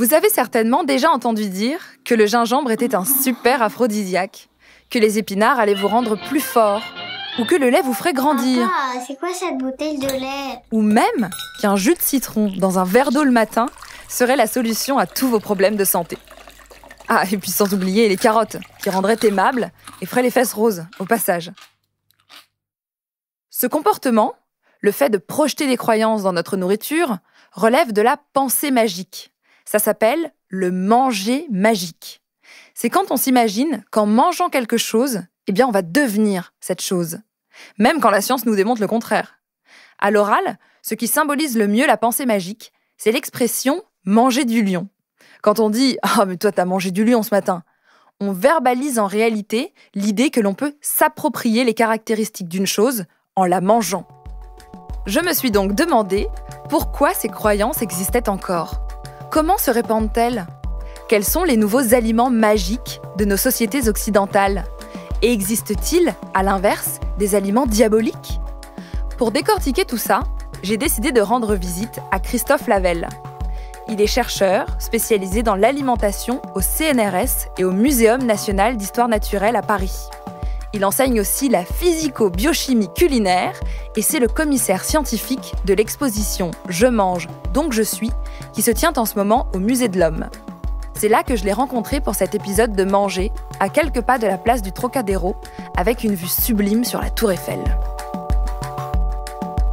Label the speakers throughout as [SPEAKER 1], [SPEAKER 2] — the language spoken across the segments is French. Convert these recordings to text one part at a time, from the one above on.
[SPEAKER 1] Vous avez certainement déjà entendu dire que le gingembre était un super aphrodisiaque, que les épinards allaient vous rendre plus fort, ou que le lait vous ferait grandir.
[SPEAKER 2] Papa, c'est quoi cette bouteille de lait?
[SPEAKER 1] Ou même qu'un jus de citron dans un verre d'eau le matin serait la solution à tous vos problèmes de santé. Ah, et puis sans oublier les carottes, qui rendraient aimables et feraient les fesses roses, au passage. Ce comportement, le fait de projeter des croyances dans notre nourriture, relève de la pensée magique. Ça s'appelle le manger magique. C'est quand on s'imagine qu'en mangeant quelque chose, eh on va devenir cette chose. Même quand la science nous démontre le contraire. À l'oral, ce qui symbolise le mieux la pensée magique, c'est l'expression manger du lion. Quand on dit Ah, mais toi, t'as mangé du lion ce matin, on verbalise en réalité l'idée que l'on peut s'approprier les caractéristiques d'une chose en la mangeant. Je me suis donc demandé pourquoi ces croyances existaient encore. Comment se répandent-elles? Quels sont les nouveaux aliments magiques de nos sociétés occidentales? Et existe-t-il, à l'inverse, des aliments diaboliques? Pour décortiquer tout ça, j'ai décidé de rendre visite à Christophe Lavelle. Il est chercheur spécialisé dans l'alimentation au CNRS et au Muséum national d'histoire naturelle à Paris. Il enseigne aussi la physico-biochimie culinaire et c'est le commissaire scientifique de l'exposition Je mange, donc je suis, qui se tient en ce moment au Musée de l'Homme. C'est là que je l'ai rencontré pour cet épisode de Manger, à quelques pas de la place du Trocadéro, avec une vue sublime sur la Tour Eiffel.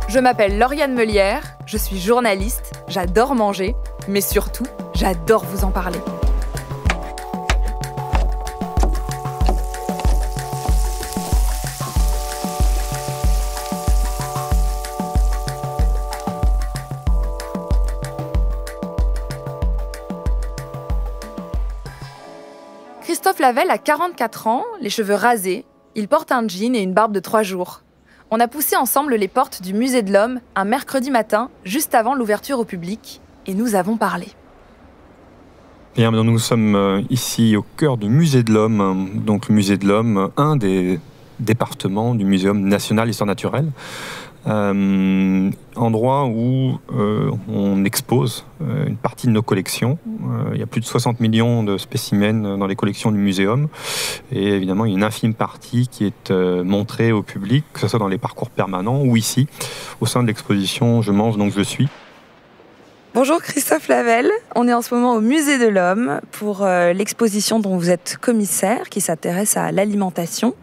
[SPEAKER 1] Je m'appelle Lauriane Melière, je suis journaliste, j'adore manger, mais surtout, j'adore vous en parler. Christophe Lavelle a 44 ans, les cheveux rasés, il porte un jean et une barbe de 3 jours. On a poussé ensemble les portes du Musée de l'Homme un mercredi matin, juste avant l'ouverture au public, et nous avons parlé.
[SPEAKER 3] Bien, nous sommes euh, ici au cœur du Musée de l'Homme, donc le Musée de l'Homme, un des départements du Muséum national d'histoire naturelle. Euh, endroit où euh, on expose euh, une partie de nos collections. Il y a plus de 60 millions de spécimens dans les collections du muséum. Et évidemment, il y a une infime partie qui est montrée au public, que ce soit dans les parcours permanents ou ici, au sein de l'exposition Je mange donc je suis.
[SPEAKER 1] Bonjour Christophe Lavelle, on est en ce moment au Musée de l'Homme pour l'exposition dont vous êtes commissaire qui s'intéresse à l'alimentation.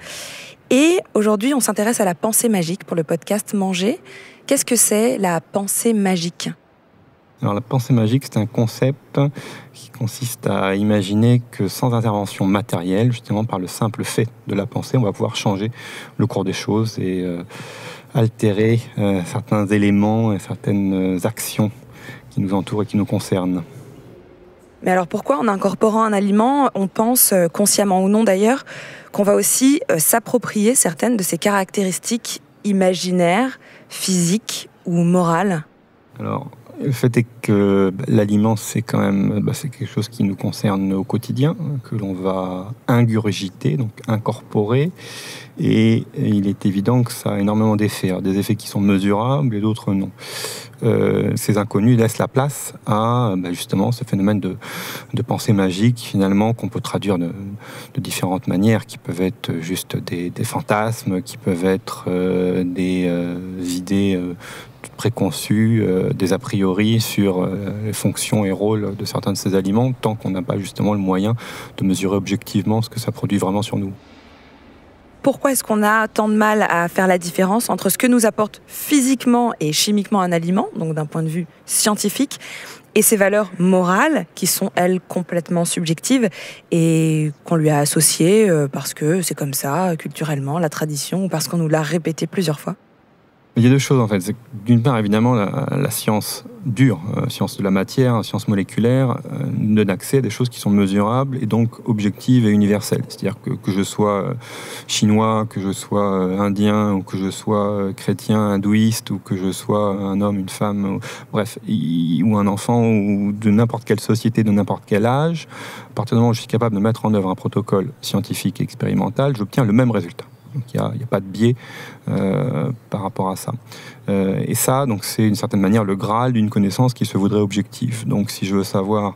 [SPEAKER 1] Et aujourd'hui, on s'intéresse à la pensée magique pour le podcast Manger. Qu'est-ce que c'est la pensée magique?
[SPEAKER 3] Alors la pensée magique, c'est un concept qui consiste à imaginer que sans intervention matérielle, justement par le simple fait de la pensée, on va pouvoir changer le cours des choses et euh, altérer euh, certains éléments et certaines euh, actions qui nous entourent et qui nous concernent.
[SPEAKER 1] Mais alors pourquoi en incorporant un aliment, on pense, consciemment ou non d'ailleurs, qu'on va aussi euh, s'approprier certaines de ses caractéristiques imaginaires, physiques ou morales
[SPEAKER 3] le fait est que bah, l'aliment, c'est quand même bah, c'est quelque chose qui nous concerne au quotidien, que l'on va ingurgiter, donc incorporer. Et il est évident que ça a énormément d'effets, des effets qui sont mesurables et d'autres non. Euh, ces inconnus laissent la place à bah, justement ce phénomène de, pensée magique, finalement, qu'on peut traduire de, différentes manières, qui peuvent être juste des, fantasmes, qui peuvent être euh, des euh, idées préconçus, euh, des a priori sur euh, les fonctions et rôles de certains de ces aliments, tant qu'on n'a pas justement le moyen de mesurer objectivement ce que ça produit vraiment sur nous.
[SPEAKER 1] Pourquoi est-ce qu'on a tant de mal à faire la différence entre ce que nous apporte physiquement et chimiquement un aliment, donc d'un point de vue scientifique, et ses valeurs morales, qui sont, elles, complètement subjectives et qu'on lui a associées euh, parce que c'est comme ça, culturellement, la tradition, ou parce qu'on nous l'a répété plusieurs fois?
[SPEAKER 3] Il y a deux choses en fait. D'une part, évidemment, la, science dure, euh, science de la matière, science moléculaire, euh, donne accès à des choses qui sont mesurables et donc objectives et universelles. C'est-à-dire que, je sois euh, chinois, que je sois euh, indien, ou que je sois euh, chrétien, hindouiste, ou que je sois un homme, une femme, bref, ou un enfant, ou de n'importe quelle société, de n'importe quel âge, à partir du moment où je suis capable de mettre en œuvre un protocole scientifique et expérimental, j'obtiens le même résultat. Donc il n'y a, pas de biais par rapport à ça. et ça, donc c'est d'une certaine manière le graal d'une connaissance qui se voudrait objective. Donc si je veux savoir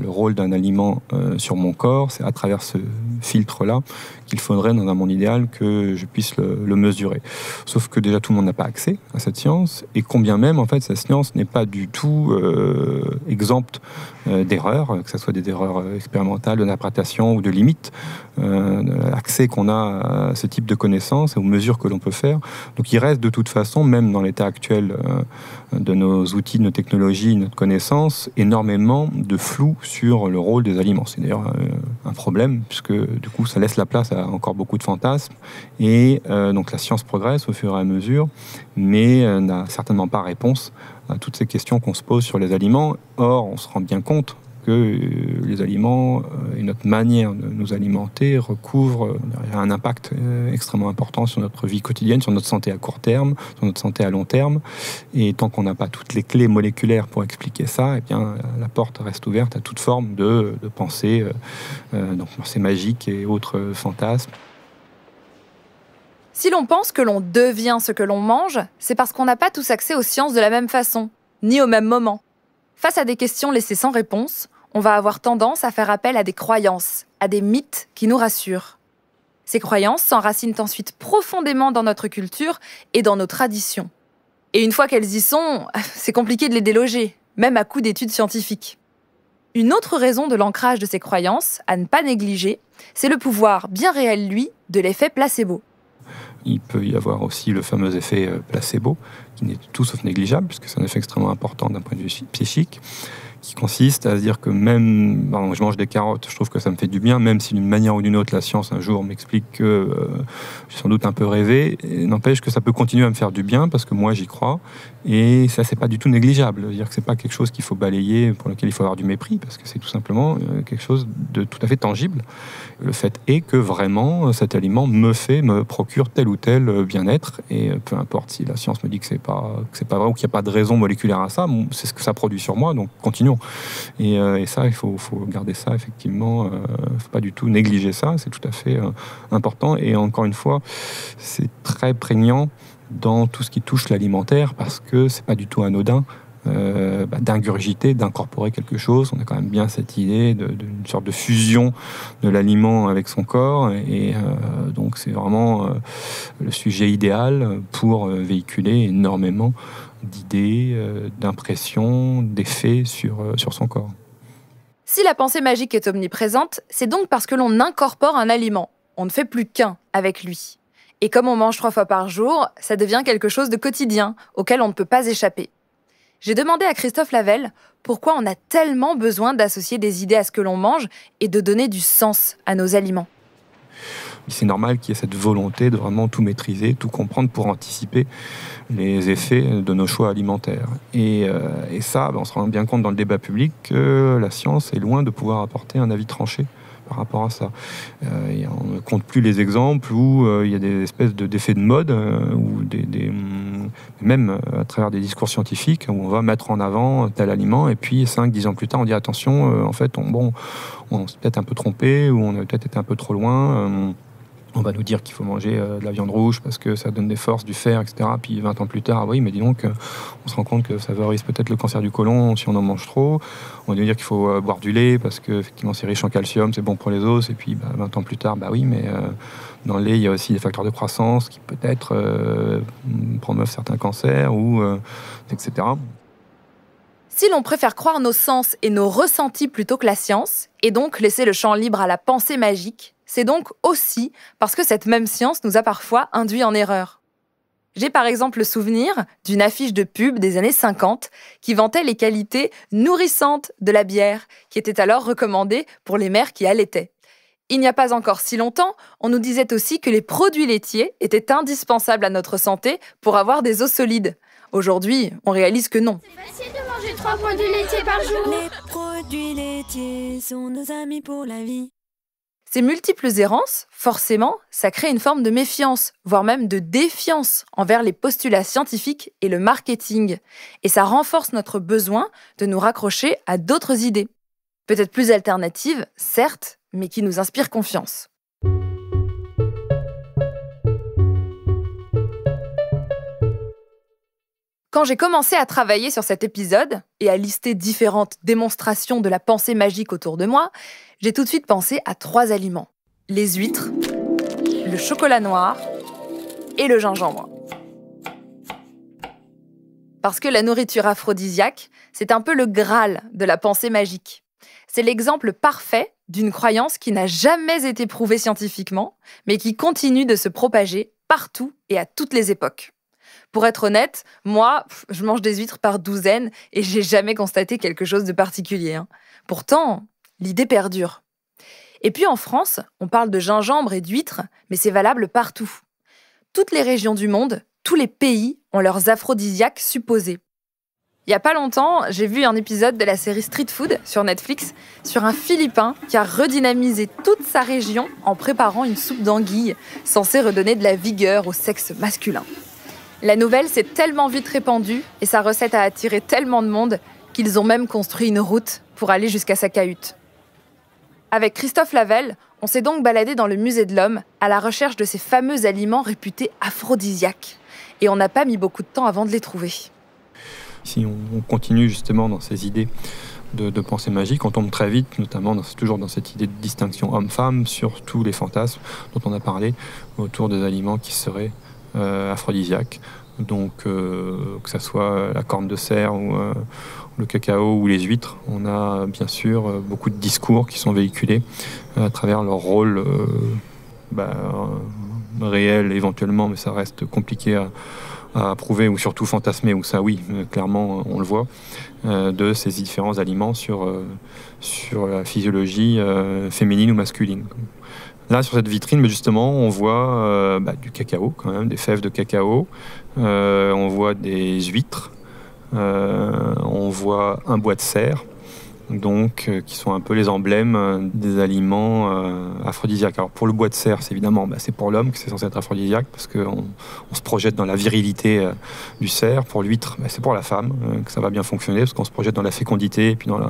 [SPEAKER 3] le rôle d'un aliment sur mon corps, c'est à travers ce filtre-là qu'il faudrait, dans un monde idéal, que je puisse le, mesurer. Sauf que déjà, tout le monde n'a pas accès à cette science, et combien même, en fait, cette science n'est pas du tout euh, exempte euh, d'erreurs, que ce soit des erreurs expérimentales, d'interprétation ou de limites. Euh, accès qu'on a à ce type de connaissances et aux mesures que l'on peut faire. Donc il reste de toute façon, même dans l'état actuel de nos outils, de nos technologies, de notre connaissance, énormément de flou sur le rôle des aliments. C'est d'ailleurs un problème, puisque du coup ça laisse la place à encore beaucoup de fantasmes. Et donc la science progresse au fur et à mesure, mais n'a certainement pas réponse à toutes ces questions qu'on se pose sur les aliments. Or, on se rend bien compte que euh, les aliments euh, et notre manière de nous alimenter recouvrent euh, un impact extrêmement important sur notre vie quotidienne, sur notre santé à court terme, sur notre santé à long terme. Et tant qu'on n'a pas toutes les clés moléculaires pour expliquer ça, eh bien, la porte reste ouverte à toute forme de, pensée, donc pensée magique et autres fantasmes.
[SPEAKER 1] Si l'on pense que l'on devient ce que l'on mange, c'est parce qu'on n'a pas tous accès aux sciences de la même façon, ni au même moment. Face à des questions laissées sans réponse, on va avoir tendance à faire appel à des croyances, à des mythes qui nous rassurent. Ces croyances s'enracinent ensuite profondément dans notre culture et dans nos traditions. Et une fois qu'elles y sont, c'est compliqué de les déloger, même à coup d'études scientifiques. Une autre raison de l'ancrage de ces croyances, à ne pas négliger, c'est le pouvoir bien réel, lui, de l'effet placebo.
[SPEAKER 3] Il peut y avoir aussi le fameux effet euh, placebo, qui n'est tout sauf négligeable, puisque c'est un effet extrêmement important d'un point de vue psychique qui consiste à se dire que même, je mange des carottes, je trouve que ça me fait du bien, même si d'une manière ou d'une autre la science un jour m'explique que euh, j'ai sans doute un peu rêvé, n'empêche que ça peut continuer à me faire du bien parce que moi j'y crois et ça c'est pas du tout négligeable, dire que c'est pas quelque chose qu'il faut balayer, pour lequel il faut avoir du mépris parce que c'est tout simplement euh, quelque chose de tout à fait tangible. Le fait est que vraiment cet aliment me fait, me procure tel ou tel bien-être et peu importe si la science me dit que c'est pas que c'est pas vrai ou qu'il n'y a pas de raison moléculaire à ça, c'est ce que ça produit sur moi, donc continuons euh, et, ça, il faut, garder ça, effectivement. Euh, faut pas du tout négliger ça. C'est tout à fait euh, important. Et encore une fois, c'est très prégnant dans tout ce qui touche l'alimentaire parce que c'est pas du tout anodin. Bah, d'ingurgiter, d'incorporer quelque chose. On a quand même bien cette idée d'une sorte de fusion de l'aliment avec son corps. Et, donc c'est vraiment le sujet idéal pour véhiculer énormément d'idées, euh, d'impressions, d'effets sur, euh, sur son corps.
[SPEAKER 1] Si la pensée magique est omniprésente, c'est donc parce que l'on incorpore un aliment. On ne fait plus qu'un avec lui. Et comme on mange trois fois par jour, ça devient quelque chose de quotidien, auquel on ne peut pas échapper. J'ai demandé à Christophe Lavelle pourquoi on a tellement besoin d'associer des idées à ce que l'on mange et de donner du sens à nos aliments
[SPEAKER 3] c'est normal qu'il y ait cette volonté de vraiment tout maîtriser, tout comprendre pour anticiper les effets de nos choix alimentaires. Et, euh, ça, ben, on se rend bien compte dans le débat public que la science est loin de pouvoir apporter un avis tranché par rapport à ça. Euh, on ne compte plus les exemples où euh, il y a des espèces d'effets de, mode, ou des, mm, même à travers des discours scientifiques, où on va mettre en avant tel aliment, et puis 5-10 ans plus tard, on dit attention, en fait, on, bon, on s'est peut-être un peu trompé, ou on a peut-être été un peu trop loin on va nous dire qu'il faut manger euh, de la viande rouge parce que ça donne des forces, du fer, etc. Puis 20 ans plus tard, ah oui, mais dis donc, euh, on se rend compte que ça favorise peut-être le cancer du côlon si on en mange trop. On va nous dire qu'il faut euh, boire du lait parce que effectivement c'est riche en calcium, c'est bon pour les os. Et puis 20 bah, ans plus tard, bah oui, mais dans le lait, il y a aussi des facteurs de croissance qui peut-être promeuvent certains cancers ou etc.
[SPEAKER 1] Si l'on préfère croire nos sens et nos ressentis plutôt que la science, et donc laisser le champ libre à la pensée magique, c'est donc aussi parce que cette même science nous a parfois induits en erreur. J'ai par exemple le souvenir d'une affiche de pub des années 50 qui vantait les qualités nourrissantes de la bière, qui était alors recommandée pour les mères qui allaitaient. Il n'y a pas encore si longtemps, on nous disait aussi que les produits laitiers étaient indispensables à notre santé pour avoir des os solides. Aujourd'hui, on réalise que non.
[SPEAKER 2] C'est facile de manger trois produits laitiers par jour.
[SPEAKER 4] Les produits laitiers sont nos amis pour la vie.
[SPEAKER 1] Ces multiples errances, forcément, ça crée une forme de méfiance, voire même de défiance envers les postulats scientifiques et le marketing. Et ça renforce notre besoin de nous raccrocher à d'autres idées. Peut-être plus alternatives, certes, mais qui nous inspirent confiance. Quand j'ai commencé à travailler sur cet épisode et à lister différentes démonstrations de la pensée magique autour de moi, j'ai tout de suite pensé à trois aliments. Les huîtres, le chocolat noir et le gingembre. Parce que la nourriture aphrodisiaque, c'est un peu le Graal de la pensée magique. C'est l'exemple parfait d'une croyance qui n'a jamais été prouvée scientifiquement, mais qui continue de se propager partout et à toutes les époques. Pour être honnête, moi, je mange des huîtres par douzaine et j'ai jamais constaté quelque chose de particulier. Hein. Pourtant, l'idée perdure. Et puis en France, on parle de gingembre et d'huîtres, mais c'est valable partout. Toutes les régions du monde, tous les pays ont leurs aphrodisiaques supposés. Il y a pas longtemps, j'ai vu un épisode de la série Street Food sur Netflix sur un Philippin qui a redynamisé toute sa région en préparant une soupe d'anguille censée redonner de la vigueur au sexe masculin. La nouvelle s'est tellement vite répandue et sa recette a attiré tellement de monde qu'ils ont même construit une route pour aller jusqu'à sa cahute. Avec Christophe Lavelle, on s'est donc baladé dans le musée de l'homme à la recherche de ces fameux aliments réputés aphrodisiaques. Et on n'a pas mis beaucoup de temps avant de les trouver.
[SPEAKER 3] Si on continue justement dans ces idées de, pensée magique, on tombe très vite, notamment toujours dans cette idée de distinction homme-femme, sur tous les fantasmes dont on a parlé autour des aliments qui seraient euh, aphrodisiaques. Donc, euh, que ce soit la corne de cerf ou euh, le cacao ou les huîtres, on a bien sûr beaucoup de discours qui sont véhiculés à travers leur rôle bah, réel éventuellement, mais ça reste compliqué à, prouver ou surtout fantasmer, ou ça oui, clairement on le voit, de ces différents aliments sur, sur la physiologie féminine ou masculine. Là, sur cette vitrine, mais justement, on voit bah, du cacao, quand même, des fèves de cacao. on voit des huîtres. on voit un bois de serre donc euh, qui sont un peu les emblèmes euh, des aliments euh, aphrodisiaques. Alors pour le bois de serre, c'est évidemment bah, c'est pour l'homme que c'est censé être aphrodisiaque parce qu'on on se projette dans la virilité du cerf. Pour l'huître, bah, c'est pour la femme que ça va bien fonctionner parce qu'on se projette dans la fécondité et puis dans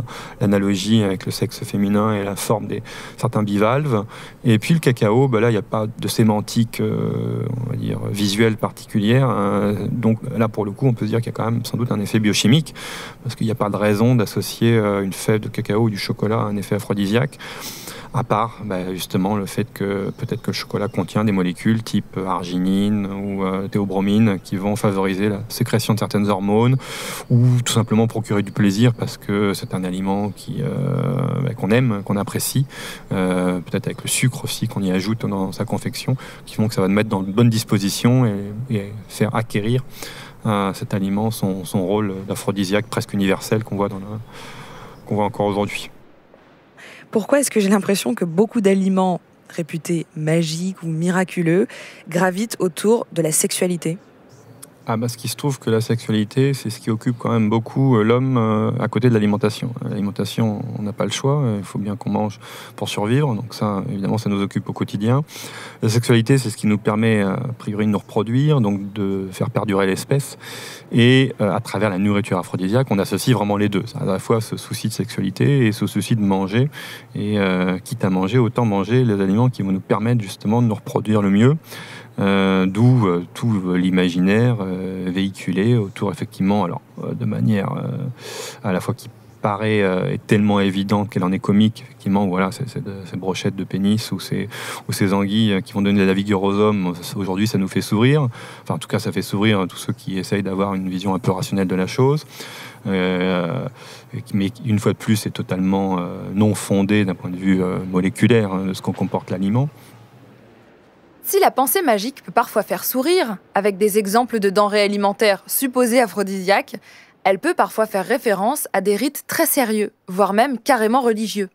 [SPEAKER 3] l'analogie avec le sexe féminin et la forme des certains bivalves. Et puis le cacao, bah, là il n'y a pas de sémantique, on va dire visuelle particulière. Hein. donc là pour le coup, on peut se dire qu'il y a quand même sans doute un effet biochimique parce qu'il n'y a pas de raison d'associer une de cacao ou du chocolat un effet aphrodisiaque, à part bah, justement le fait que peut-être que le chocolat contient des molécules type arginine ou euh, théobromine qui vont favoriser la sécrétion de certaines hormones ou tout simplement procurer du plaisir parce que c'est un aliment qui euh, bah, qu'on aime, qu'on apprécie, euh, peut-être avec le sucre aussi qu'on y ajoute dans sa confection, qui font que ça va nous mettre dans de bonnes dispositions et, faire acquérir cet aliment son, son rôle d'aphrodisiaque presque universel qu'on voit dans la, qu'on voit encore aujourd'hui.
[SPEAKER 5] Pourquoi est-ce que j'ai l'impression que beaucoup d'aliments réputés magiques ou miraculeux gravitent autour de la sexualité?
[SPEAKER 3] Ah bah, ce qui se trouve que la sexualité, c'est ce qui occupe quand même beaucoup euh, l'homme euh, à côté de l'alimentation. L'alimentation, on n'a pas le choix, il faut bien qu'on mange pour survivre, donc ça, évidemment, ça nous occupe au quotidien. La sexualité, c'est ce qui nous permet, a priori, de nous reproduire, donc de faire perdurer l'espèce. Et euh, à travers la nourriture aphrodisiaque, on associe vraiment les deux. À la fois ce souci de sexualité et ce souci de manger. Et quitte à manger, autant manger les aliments qui vont nous permettre justement de nous reproduire le mieux. Euh, d'où euh, tout l'imaginaire euh, véhiculé autour, effectivement, alors de manière à la fois qui paraît est tellement évidente qu'elle en est comique, effectivement, voilà, ces, brochettes de pénis ou ces, anguilles qui vont donner de la vigueur aux hommes, aujourd'hui ça nous fait sourire, enfin en tout cas ça fait sourire tous ceux qui essayent d'avoir une vision un peu rationnelle de la chose, euh, mais une fois de plus c'est totalement non fondé d'un point de vue moléculaire hein, de ce qu'on comporte l'aliment.
[SPEAKER 1] Si la pensée magique peut parfois faire sourire, avec des exemples de denrées alimentaires supposées aphrodisiaques, elle peut parfois faire référence à des rites très sérieux, voire même carrément religieux.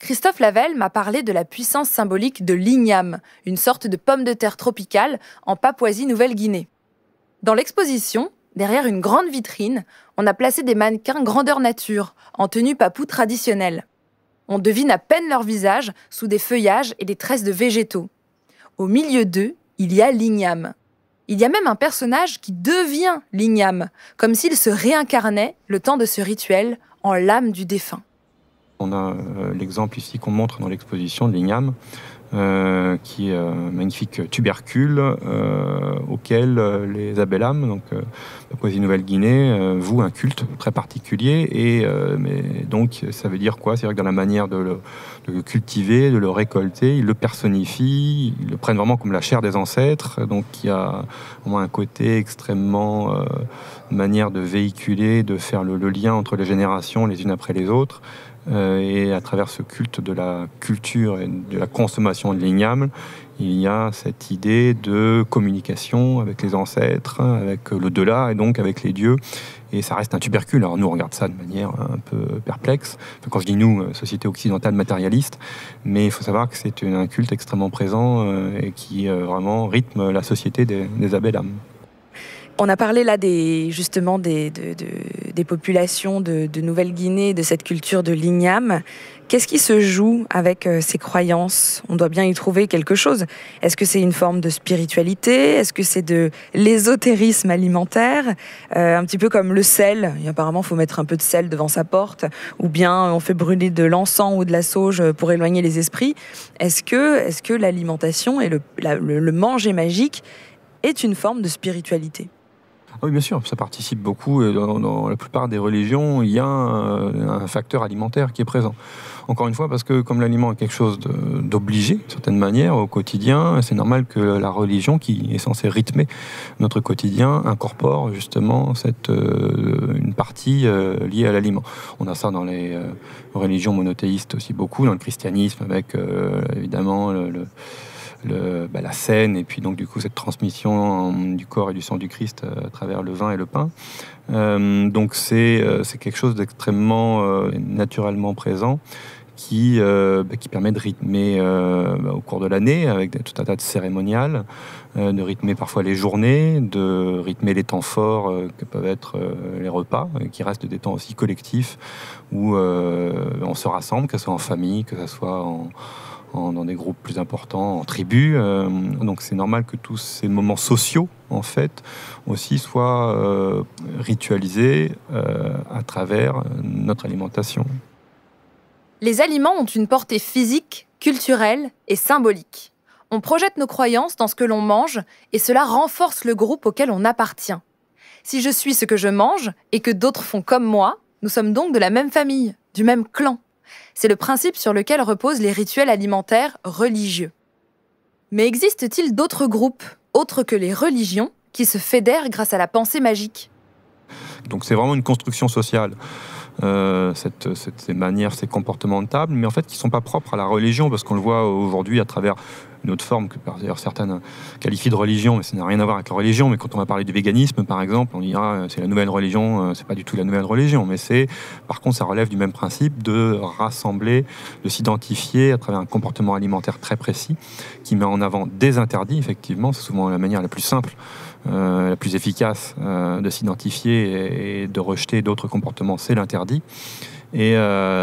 [SPEAKER 1] Christophe Lavelle m'a parlé de la puissance symbolique de l'igname, une sorte de pomme de terre tropicale en Papouasie-Nouvelle-Guinée. Dans l'exposition, derrière une grande vitrine, on a placé des mannequins grandeur nature, en tenue papou traditionnelle. On devine à peine leur visage sous des feuillages et des tresses de végétaux. Au milieu d'eux, il y a l'igname. Il y a même un personnage qui devient l'igname, comme s'il se réincarnait le temps de ce rituel en l'âme du défunt.
[SPEAKER 3] On a euh, l'exemple ici qu'on montre dans l'exposition de l'igname, euh, qui est un magnifique tubercule euh, auquel les Abelham, donc Papouasie-Nouvelle-Guinée, vouent un culte très particulier. Et mais donc ça veut dire quoi? C'est-à-dire que dans la manière de le, cultiver, de le récolter, ils le personnifient, ils le prennent vraiment comme la chair des ancêtres. Donc il y a vraiment un côté extrêmement manière de véhiculer, de faire le lien entre les générations les unes après les autres. Euh, et à travers ce culte de la culture et de la consommation de l'igname, il y a cette idée de communication avec les ancêtres, avec l'au-delà et donc avec les dieux. Et ça reste un tubercule. Alors nous, on regarde ça de manière un peu perplexe. quand je dis nous, euh, société occidentale matérialiste, mais il faut savoir que c'est un culte extrêmement présent euh, et qui vraiment rythme la société des, des
[SPEAKER 5] on a parlé là des, justement des, des populations de, Nouvelle-Guinée, de cette culture de l'igname. Qu'est-ce qui se joue avec euh, ces croyances? On doit bien y trouver quelque chose. Est-ce que c'est une forme de spiritualité? Est-ce que c'est de l'ésotérisme alimentaire? Euh, Un petit peu comme le sel. apparemment, il faut mettre un peu de sel devant sa porte. Ou bien on fait brûler de l'encens ou de la sauge pour éloigner les esprits. Est-ce que, est que l'alimentation et le, le manger magique est une forme de spiritualité?
[SPEAKER 3] Oui, bien sûr, ça participe beaucoup. Dans, dans, la plupart des religions, il y a un, facteur alimentaire qui est présent. Encore une fois, parce que comme l'aliment est quelque chose d'obligé, d'une certaine manière, au quotidien, c'est normal que la religion, qui est censée rythmer notre quotidien, incorpore justement cette, euh, une partie euh, liée à l'aliment. On a ça dans les euh, religions monothéistes aussi beaucoup, dans le christianisme, avec évidemment le bah, la scène et puis donc du coup cette transmission du corps et du sang du Christ euh, à travers le vin et le pain. Euh, donc euh, c'est quelque chose d'extrêmement naturellement présent qui, bah, qui permet de rythmer bah, au cours de l'année avec tout un tas de cérémoniales, de rythmer parfois les journées, de rythmer les temps forts que peuvent être les repas, qui restent des temps aussi collectifs où on se rassemble, que ce soit en famille, que ce soit en, dans des groupes plus importants, en tribus. Euh, donc c'est normal que tous ces moments sociaux, en fait, aussi soient euh, ritualisés euh, à travers notre alimentation.
[SPEAKER 1] Les aliments ont une portée physique, culturelle et symbolique. On projette nos croyances dans ce que l'on mange et cela renforce le groupe auquel on appartient. Si je suis ce que je mange et que d'autres font comme moi, nous sommes donc de la même famille, du même clan. C'est le principe sur lequel reposent les rituels alimentaires religieux. Mais existe-t-il d'autres groupes, autres que les religions, qui se fédèrent grâce à la pensée magique?
[SPEAKER 3] Donc c'est vraiment une construction sociale. Euh, cette, ces manières, ces comportements de table, mais en fait qui ne sont pas propres à la religion, parce qu'on le voit aujourd'hui à travers une autre forme que d'ailleurs certaines qualifient de religion, mais ça n'a rien à voir avec la religion. Mais quand on va parler du véganisme, par exemple, on dira euh, c'est la nouvelle religion, euh, c'est pas du tout la nouvelle religion, mais c'est par contre ça relève du même principe de rassembler, de s'identifier à travers un comportement alimentaire très précis qui met en avant des interdits. Effectivement, c'est souvent la manière la plus simple. Euh, la plus efficace de s'identifier et, de rejeter d'autres comportements, c'est l'interdit. Et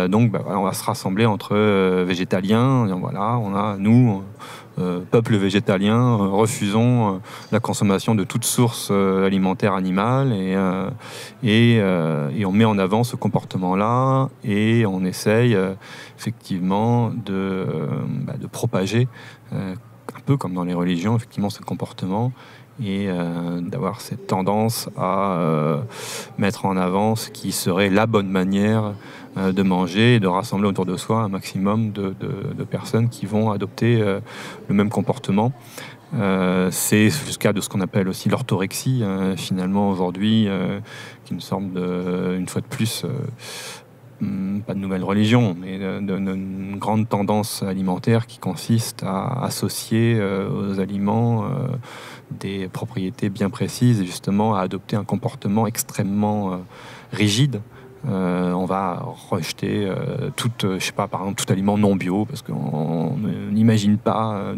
[SPEAKER 3] donc, bah, on va se rassembler entre végétaliens. Voilà, on a nous, euh, peuple végétalien, euh, refusons euh, la consommation de toute source alimentaire animale et, on met en avant ce comportement-là et on essaye effectivement de, bah, propager, comme dans les religions, effectivement ce comportement et d'avoir cette tendance à mettre en avant ce qui serait la bonne manière euh, de manger et de rassembler autour de soi un maximum de, personnes qui vont adopter euh, le même comportement. Euh, c'est jusqu'à de ce qu'on appelle aussi l'orthorexie, finalement, aujourd'hui, qui me semble, de, une fois de plus, pas de nouvelle religion, mais d'une grande tendance alimentaire qui consiste à associer aux aliments des propriétés bien précises et justement à adopter un comportement extrêmement rigide euh, on va rejeter euh, tout, euh, je sais pas, par tout aliment non bio parce qu'on n'imagine pas,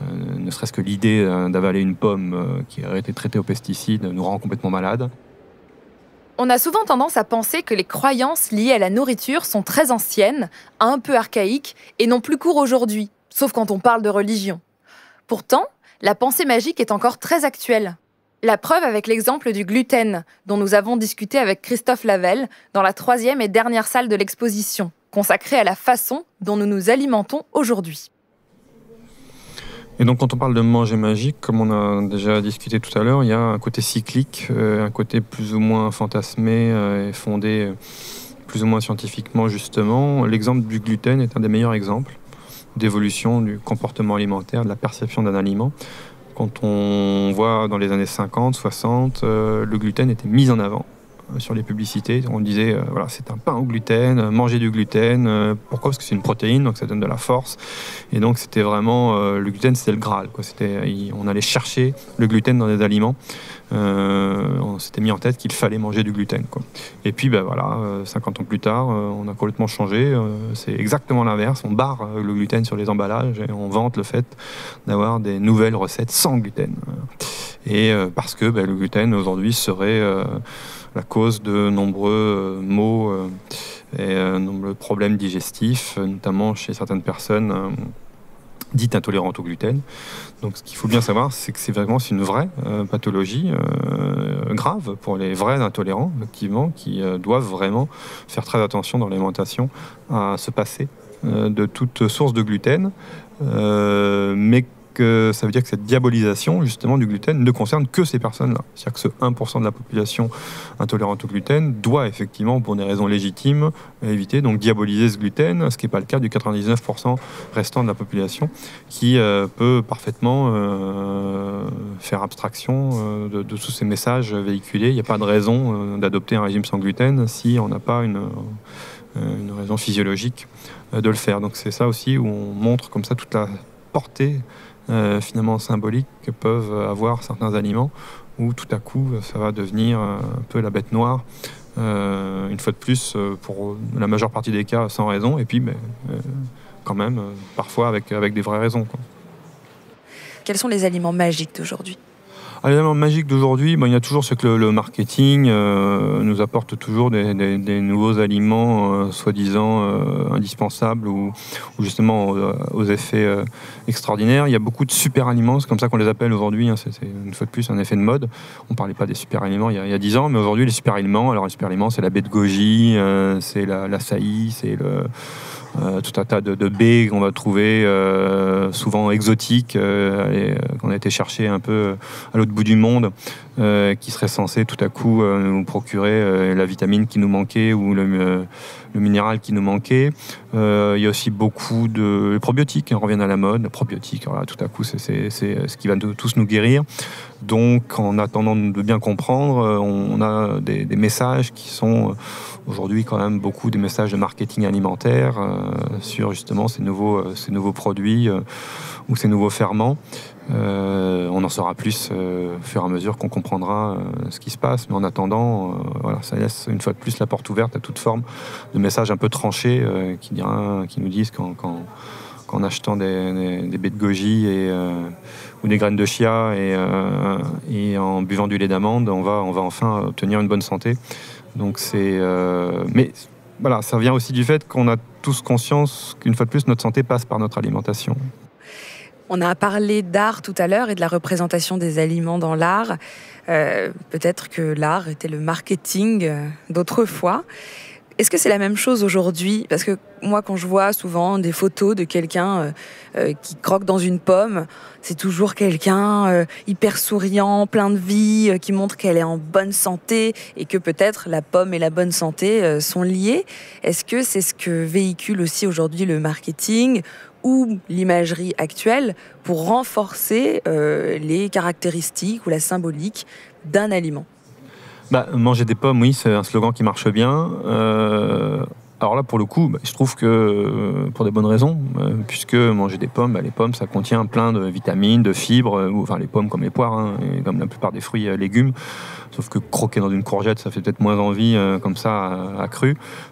[SPEAKER 3] ne serait-ce que l'idée d'avaler une pomme qui aurait été traitée aux pesticides nous rend complètement malade.
[SPEAKER 1] On a souvent tendance à penser que les croyances liées à la nourriture sont très anciennes, un peu archaïques et n'ont plus cours aujourd'hui, sauf quand on parle de religion. Pourtant, la pensée magique est encore très actuelle. La preuve avec l'exemple du gluten, dont nous avons discuté avec Christophe Lavelle dans la troisième et dernière salle de l'exposition, consacrée à la façon dont nous nous alimentons aujourd'hui.
[SPEAKER 3] Et donc quand on parle de manger magique, comme on a déjà discuté tout à l'heure, il y a un côté cyclique, euh, un côté plus ou moins fantasmé euh, et fondé euh, plus ou moins scientifiquement justement. L'exemple du gluten est un des meilleurs exemples d'évolution du comportement alimentaire, de la perception d'un aliment. Quand on voit dans les années 50, 60, le gluten était mis en avant sur les publicités. On disait, euh, voilà, c'est un pain au gluten, euh, manger du gluten. pourquoi? Parce que c'est une protéine, donc ça donne de la force. Et donc c'était vraiment, le gluten, c'était le Graal. Quoi. On allait chercher le gluten dans des aliments. on s'était mis en tête qu'il fallait manger du gluten. Quoi. Et puis, ben voilà, 50 ans plus tard, on a complètement changé. c'est exactement l'inverse. On barre le gluten sur les emballages et on vante le fait d'avoir des nouvelles recettes sans gluten. Et parce que ben, le gluten aujourd'hui serait la cause de nombreux euh, maux euh, et euh, nombreux problèmes digestifs, notamment chez certaines personnes dites intolérantes au gluten. Donc ce qu'il faut bien savoir, c'est que c'est vraiment une vraie pathologie grave pour les vrais intolérants, effectivement, qui doivent vraiment faire très attention dans l'alimentation à se passer de toute source de gluten, mais ça veut dire que cette diabolisation justement du gluten ne concerne que ces personnes-là. C'est-à-dire que ce 1% de la population intolérante au gluten doit effectivement, pour des raisons légitimes, éviter donc diaboliser ce gluten, ce qui n'est pas le cas du 99% restant de la population qui euh, peut parfaitement euh, faire abstraction euh, de, tous ces messages véhiculés. Il n'y a pas de raison d'adopter un régime sans gluten si on n'a pas une, une raison physiologique de le faire. Donc c'est ça aussi où on montre comme ça toute la portée euh, finalement symboliques que peuvent avoir certains aliments, où tout à coup ça va devenir un peu la bête noire, euh, une fois de plus, euh, pour la majeure partie des cas sans raison, et puis ben, quand même parfois avec, avec des vraies raisons.
[SPEAKER 5] Quels sont les aliments magiques d'aujourd'hui?
[SPEAKER 3] L'élément magique d'aujourd'hui, il y a toujours ce que le, marketing euh, nous apporte toujours des, nouveaux aliments euh, soi-disant euh, indispensables ou, justement aux effets extraordinaires. Il y a beaucoup de super aliments, c'est comme ça qu'on les appelle aujourd'hui. Hein, c'est une fois de plus un effet de mode. On ne parlait pas des super aliments il y a, dix ans, mais aujourd'hui les super aliments, alors les super aliments, c'est la baie de goji, c'est la, la saillie, c'est le euh, tout un tas de, baies qu'on va trouver euh, souvent exotiques, euh, qu'on a été chercher un peu à l'autre bout du monde, qui seraient censées tout à coup nous procurer la vitamine qui nous manquait ou le, minéral qui nous manquait. il y a aussi beaucoup de probiotiques qui reviennent à la mode. Probiotiques, voilà, tout à coup, c'est ce qui va tous nous guérir. Donc, en attendant de bien comprendre, on a des, messages qui sont aujourd'hui quand même beaucoup des messages de marketing alimentaire euh, sur justement ces nouveaux, euh, ces nouveaux produits euh, ou ces nouveaux ferments. on en saura plus au fur et à mesure qu'on comprendra ce qui se passe. Mais en attendant, voilà, ça laisse une fois de plus la porte ouverte à toute forme de messages un peu tranchés qui, qui nous disent qu'en achetant des, baies de goji et, ou des graines de chia et, et en buvant du lait d'amande, on va, enfin obtenir une bonne santé. Donc euh, mais voilà, ça vient aussi du fait qu'on a tous conscience qu'une fois de plus, notre santé passe par notre alimentation.
[SPEAKER 5] On a parlé d'art tout à l'heure et de la représentation des aliments dans l'art. Euh, peut-être que l'art était le marketing euh, d'autrefois. Est-ce que c'est la même chose aujourd'hui? Parce que moi, quand je vois souvent des photos de quelqu'un euh, euh, qui croque dans une pomme, c'est toujours quelqu'un euh, hyper souriant, plein de vie, qui montre qu'elle est en bonne santé et que peut-être la pomme et la bonne santé sont liées. Est-ce que c'est ce que véhicule aussi aujourd'hui le marketing ou l'imagerie actuelle pour renforcer les caractéristiques ou la symbolique d'un aliment?
[SPEAKER 3] Bah, manger des pommes, oui, c'est un slogan qui marche bien. Euh, alors là, pour le coup, bah, je trouve que euh, pour des bonnes raisons, euh, puisque manger des pommes, bah, les pommes, ça contient plein de vitamines, de fibres, enfin les pommes comme les poires, hein, comme la plupart des fruits et légumes. Sauf que croquer dans une courgette, ça fait peut-être moins envie comme ça à.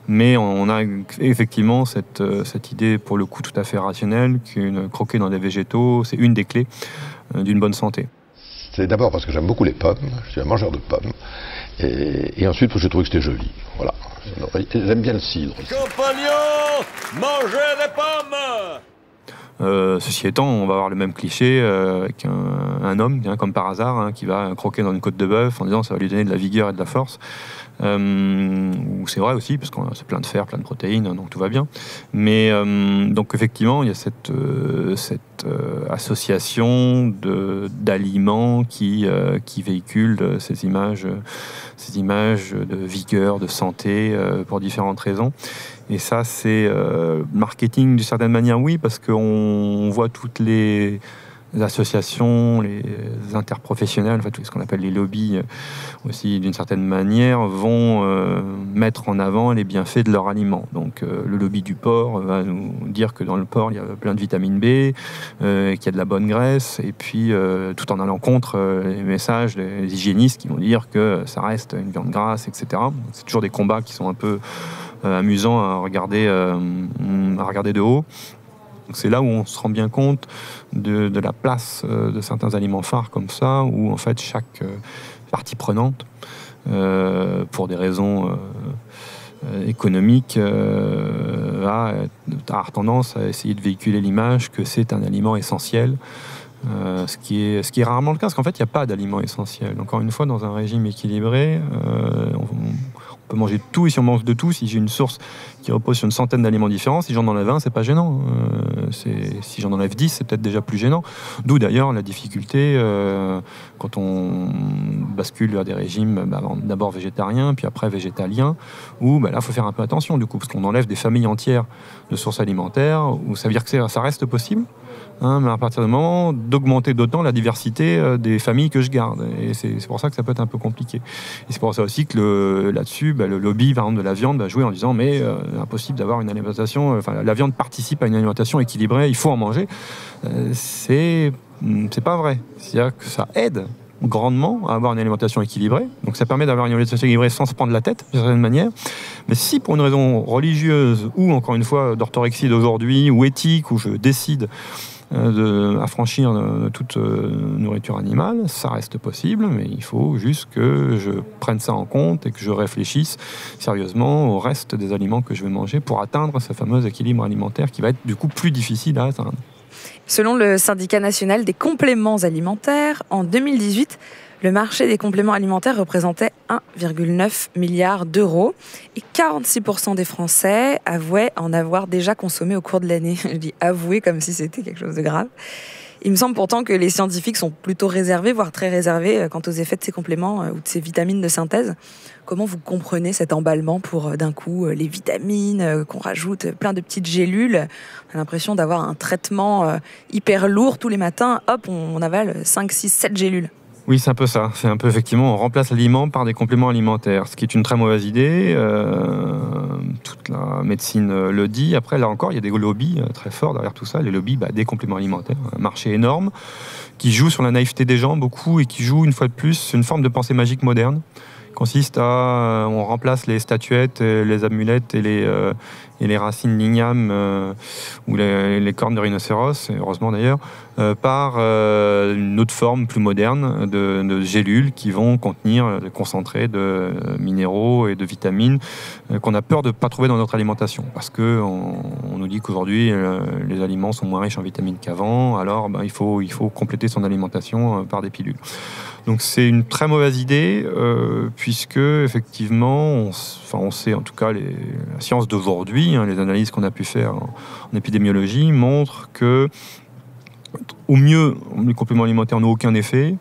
[SPEAKER 3] Mais on, a effectivement cette idée, pour le coup, tout à fait rationnelle, qu'une croquer dans des végétaux, c'est une des clés d'une bonne santé.
[SPEAKER 6] C'est d'abord parce que j'aime beaucoup les pommes, je suis un mangeur de pommes. Et, ensuite, je trouvais que c'était joli. Voilà. J'aime bien le cidre.
[SPEAKER 7] Compagnons, mangez des pommes
[SPEAKER 3] Euh, ceci étant, on va avoir le même cliché euh, avec un, un homme, hein, comme par hasard, hein, qui va croquer dans une côte de bœuf en disant ça va lui donner de la vigueur et de la force. Euh, ou c'est vrai aussi, parce qu'on c'est plein de fer, plein de protéines, donc tout va bien. Mais euh, donc effectivement, il y a cette, euh, cette association d'aliments qui, qui véhiculent ces images, ces images de vigueur, de santé, pour différentes raisons. Et ça, c'est marketing d'une certaine manière, oui, parce qu'on on voit toutes les associations, les interprofessionnels, en fait, tout ce qu'on appelle les lobbies euh, aussi d'une certaine manière, vont euh, mettre en avant les bienfaits de leur aliment. Donc euh, le lobby du porc va nous dire que dans le porc, il y a plein de vitamine B, qu'il y a de la bonne graisse, et puis tout en allant contre les messages des hygiénistes qui vont dire que ça reste une viande grasse, etc. C'est toujours des combats qui sont un peu amusants à regarder, à regarder de haut. C'est là où on se rend bien compte de, la place euh, de certains aliments phares comme ça, où en fait chaque euh, partie prenante, euh, pour des raisons économiques, a, tendance à essayer de véhiculer l'image que c'est un aliment essentiel. Ce, qui est, rarement le cas, parce qu'en fait, il n'y a pas d'aliment essentiel. Encore une fois, dans un régime équilibré, on peut manger de tout, et si on mange de tout, si j'ai une source qui repose sur une centaine d'aliments différents, si j'en enlève un, c'est pas gênant. Euh, si j'en enlève 10, c'est peut-être déjà plus gênant. D'où d'ailleurs la difficulté euh, quand on bascule vers des régimes bah, d'abord végétariens, puis après végétaliens, où bah, là, il faut faire un peu attention du coup, parce qu'on enlève des familles entières de sources alimentaires, où ça veut dire que ça reste possible, hein, mais à partir du moment d'augmenter d'autant la diversité euh, des familles que je garde. Et c'est pour ça que ça peut être un peu compliqué. Et c'est pour ça aussi que là-dessus, bah, le lobby par exemple, de la viande va jouer en disant mais euh, impossible d'avoir une alimentation, euh, enfin la viande participe à une alimentation équilibrée, il faut en manger. C'est c'est pas vrai. C'est-à-dire que ça aide grandement à avoir une alimentation équilibrée. Donc ça permet d'avoir une alimentation équilibrée sans se prendre la tête, d'une certaine manière. Mais si pour une raison religieuse ou encore une fois d'orthorexie d'aujourd'hui ou éthique, où je décide euh, de affranchir de toute euh, nourriture animale, ça reste possible, mais il faut juste que je prenne ça en compte et que je réfléchisse sérieusement au reste des aliments que je vais manger pour atteindre ce fameux équilibre alimentaire qui va être du coup plus difficile à atteindre.
[SPEAKER 5] Selon le syndicat national des compléments alimentaires, en 2018, le marché des compléments alimentaires représentait 1,9 milliard d'euros et 46% des Français avouaient en avoir déjà consommé au cours de l'année. Je dis avouer comme si c'était quelque chose de grave. Il me semble pourtant que les scientifiques sont plutôt réservés, voire très réservés, euh, quant aux effets de ces compléments euh, ou de ces vitamines de synthèse. Comment vous comprenez cet emballement pour euh, d'un coup les vitamines qu'on rajoute, plein de petites gélules? On a l'impression d'avoir un traitement hyper lourd tous les matins. Hop, on avale 5, 6, 7 gélules.
[SPEAKER 3] Oui, c'est un peu ça. C'est un peu effectivement, on remplace l'aliment par des compléments alimentaires, ce qui est une très mauvaise idée. Euh, toute la médecine euh, le dit. Après, là encore, il y a des lobbies euh, très forts derrière tout ça. Les lobbies bah, des compléments alimentaires, un marché énorme qui joue sur la naïveté des gens beaucoup et qui joue une fois de plus une forme de pensée magique moderne. Consiste à, on remplace les statuettes, et les amulettes et les, et les racines lignames euh, ou les, cornes de rhinocéros, heureusement d'ailleurs, euh, par euh, une autre forme plus moderne de, gélules qui vont contenir des concentrés de minéraux et de vitamines qu'on a peur de ne pas trouver dans notre alimentation. Parce qu'on on nous dit qu'aujourd'hui, les aliments sont moins riches en vitamines qu'avant, alors ben, il, faut, compléter son alimentation par des pilules. Donc c'est une très mauvaise idée, puisque effectivement, on, enfin, on sait en tout cas, les, la science d'aujourd'hui, hein, les analyses qu'on a pu faire en, épidémiologie montrent que au mieux, les compléments alimentaires n'ont aucun effet.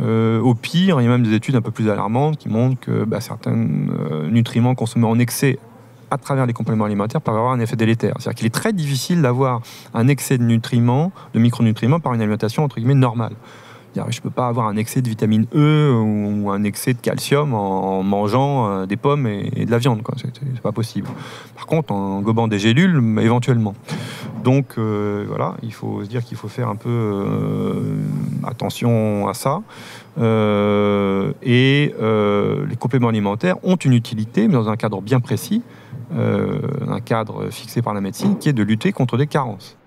[SPEAKER 3] Euh, au pire, il y a même des études un peu plus alarmantes qui montrent que bah, certains euh, nutriments consommés en excès à travers les compléments alimentaires peuvent avoir un effet délétère. C'est-à-dire qu'il est très difficile d'avoir un excès de nutriments, de micronutriments par une alimentation entre guillemets normale. Je ne peux pas avoir un excès de vitamine E ou, un excès de calcium en, mangeant euh, des pommes et, de la viande. C'est c'est pas possible. Par contre, en gobant des gélules, éventuellement. Donc euh, voilà, il faut se dire qu'il faut faire un peu euh, attention à ça. Et les compléments alimentaires ont une utilité, mais dans un cadre bien précis, un cadre fixé par la médecine, qui est de lutter contre des carences.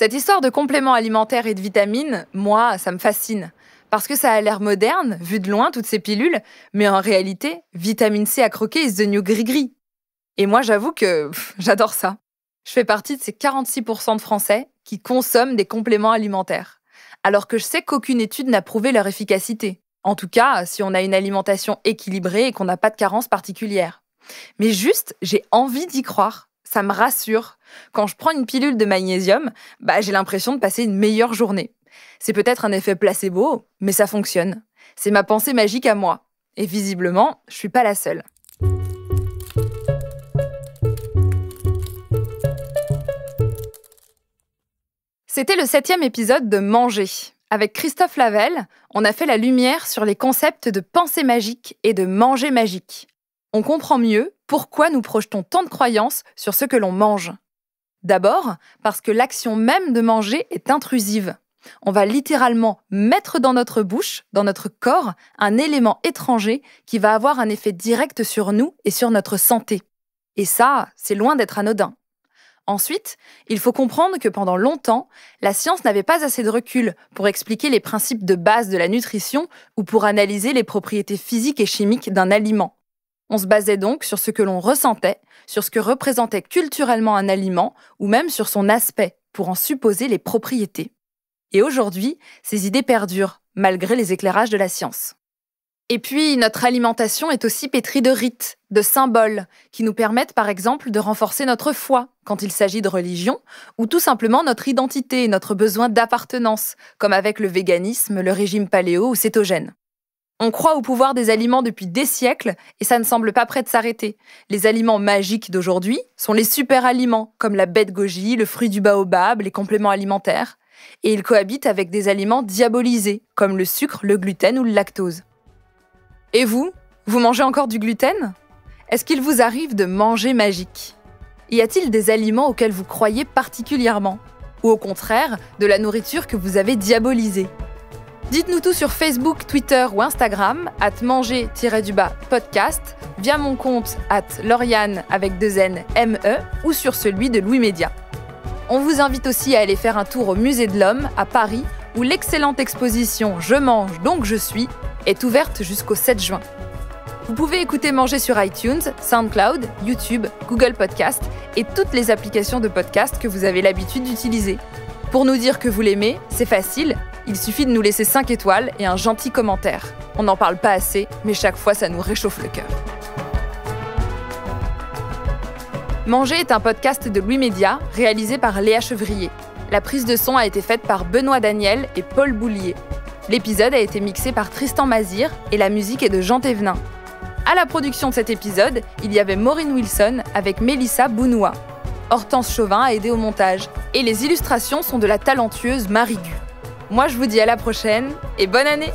[SPEAKER 1] Cette histoire de compléments alimentaires et de vitamines, moi, ça me fascine. Parce que ça a l'air moderne, vu de loin, toutes ces pilules, mais en réalité, vitamine C à croquer is the new gris-gris. Et moi, j'avoue que j'adore ça. Je fais partie de ces 46% de Français qui consomment des compléments alimentaires, alors que je sais qu'aucune étude n'a prouvé leur efficacité. En tout cas, si on a une alimentation équilibrée et qu'on n'a pas de carence particulière. Mais juste, j'ai envie d'y croire. Ça me rassure. Quand je prends une pilule de magnésium, bah, j'ai l'impression de passer une meilleure journée. C'est peut-être un effet placebo, mais ça fonctionne. C'est ma pensée magique à moi. Et visiblement, je suis pas la seule. C'était le septième épisode de Manger. Avec Christophe Lavelle, on a fait la lumière sur les concepts de pensée magique et de manger magique. On comprend mieux pourquoi nous projetons tant de croyances sur ce que l'on mange. D'abord, parce que l'action même de manger est intrusive. On va littéralement mettre dans notre bouche, dans notre corps, un élément étranger qui va avoir un effet direct sur nous et sur notre santé. Et ça, c'est loin d'être anodin. Ensuite, il faut comprendre que pendant longtemps, la science n'avait pas assez de recul pour expliquer les principes de base de la nutrition ou pour analyser les propriétés physiques et chimiques d'un aliment. On se basait donc sur ce que l'on ressentait, sur ce que représentait culturellement un aliment ou même sur son aspect pour en supposer les propriétés. Et aujourd'hui, ces idées perdurent, malgré les éclairages de la science. Et puis, notre alimentation est aussi pétrie de rites, de symboles, qui nous permettent par exemple de renforcer notre foi quand il s'agit de religion, ou tout simplement notre identité notre besoin d'appartenance, comme avec le véganisme, le régime paléo ou cétogène. On croit au pouvoir des aliments depuis des siècles et ça ne semble pas prêt de s'arrêter. Les aliments magiques d'aujourd'hui sont les super aliments, comme la de goji, le fruit du baobab, les compléments alimentaires. Et ils cohabitent avec des aliments diabolisés, comme le sucre, le gluten ou le lactose. Et vous Vous mangez encore du gluten? Est-ce qu'il vous arrive de manger magique? Y a-t-il des aliments auxquels vous croyez particulièrement? Ou au contraire, de la nourriture que vous avez diabolisée? Dites-nous tout sur Facebook, Twitter ou Instagram, at manger-du-bas podcast, via mon compte at Lauriane avec deux N M E ou sur celui de Louis Média. On vous invite aussi à aller faire un tour au Musée de l'Homme à Paris, où l'excellente exposition Je mange donc je suis est ouverte jusqu'au 7 juin. Vous pouvez écouter Manger sur iTunes, SoundCloud, YouTube, Google Podcast et toutes les applications de podcast que vous avez l'habitude d'utiliser. Pour nous dire que vous l'aimez, c'est facile, il suffit de nous laisser 5 étoiles et un gentil commentaire. On n'en parle pas assez, mais chaque fois ça nous réchauffe le cœur. Manger est un podcast de Louis Média réalisé par Léa Chevrier. La prise de son a été faite par Benoît Daniel et Paul Boulier. L'épisode a été mixé par Tristan Mazir et la musique est de Jean Thévenin. À la production de cet épisode, il y avait Maureen Wilson avec Mélissa Bounoua. Hortense Chauvin a aidé au montage et les illustrations sont de la talentueuse Marie Gu. Moi je vous dis à la prochaine et bonne année